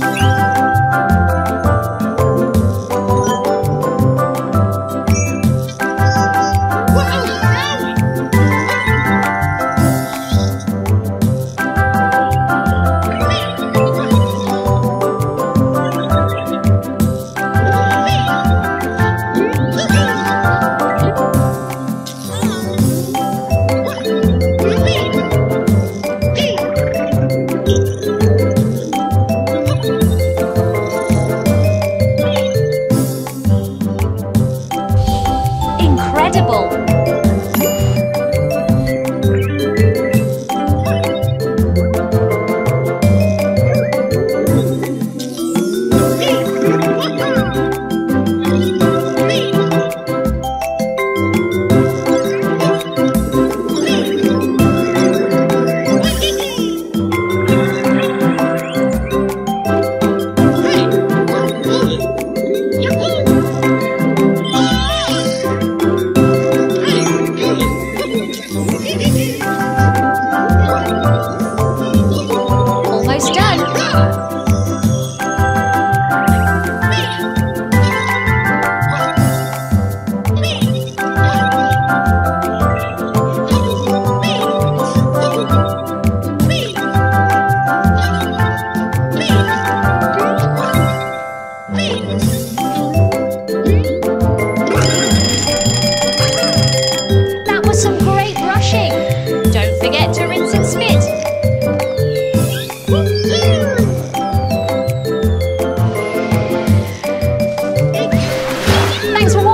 Música é bom.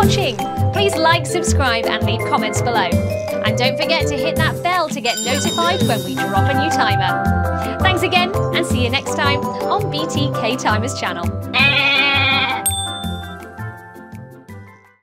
watching. Please like, subscribe and leave comments below. And don't forget to hit that bell to get notified when we drop a new timer. Thanks again and see you next time on BTK Timers channel.